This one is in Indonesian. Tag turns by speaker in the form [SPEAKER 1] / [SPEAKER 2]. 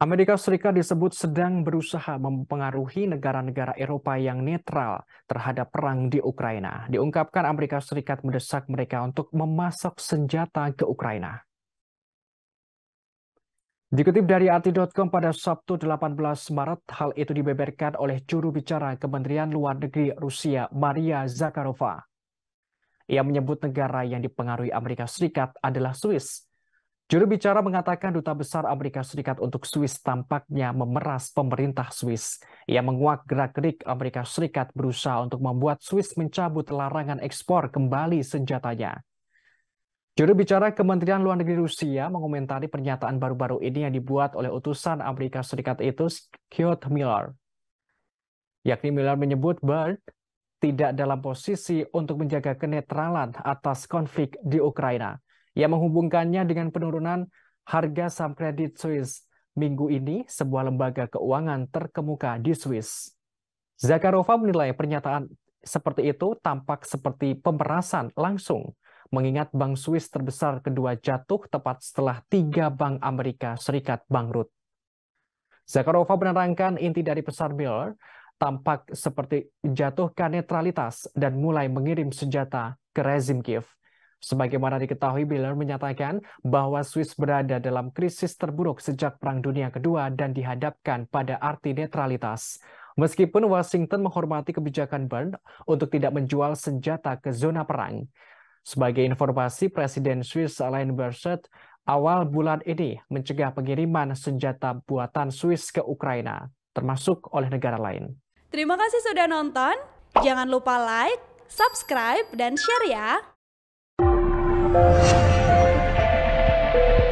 [SPEAKER 1] Amerika Serikat disebut sedang berusaha mempengaruhi negara-negara Eropa yang netral terhadap perang di Ukraina. Diungkapkan Amerika Serikat mendesak mereka untuk memasok senjata ke Ukraina. Dikutip dari arti.com pada Sabtu 18 Maret, hal itu dibeberkan oleh juru bicara Kementerian Luar Negeri Rusia Maria Zakharova. Ia menyebut negara yang dipengaruhi Amerika Serikat adalah Swiss Juru bicara mengatakan Duta Besar Amerika Serikat untuk Swiss tampaknya memeras pemerintah Swiss. Ia menguak gerak-gerik Amerika Serikat berusaha untuk membuat Swiss mencabut larangan ekspor kembali senjatanya. Juru bicara Kementerian Luar Negeri Rusia mengomentari pernyataan baru-baru ini yang dibuat oleh utusan Amerika Serikat itu, Scott Miller. Yakni Miller menyebut Byrd tidak dalam posisi untuk menjaga kenetralan atas konflik di Ukraina yang menghubungkannya dengan penurunan harga saham kredit Swiss minggu ini sebuah lembaga keuangan terkemuka di Swiss. Zakharova menilai pernyataan seperti itu tampak seperti pemerasan langsung, mengingat bank Swiss terbesar kedua jatuh tepat setelah tiga bank Amerika Serikat bangkrut. Zakharova menerangkan inti dari pesan Miller tampak seperti menjatuhkan netralitas dan mulai mengirim senjata ke rezim Kiev. Sebagaimana diketahui, Miller menyatakan bahwa Swiss berada dalam krisis terburuk sejak Perang Dunia Kedua dan dihadapkan pada arti netralitas. Meskipun Washington menghormati kebijakan Bern untuk tidak menjual senjata ke zona perang. Sebagai informasi, Presiden Swiss Alain Berset awal bulan ini mencegah pengiriman senjata buatan Swiss ke Ukraina, termasuk oleh negara lain.
[SPEAKER 2] Terima kasih sudah nonton. Jangan lupa like, subscribe, dan share ya. Thank you.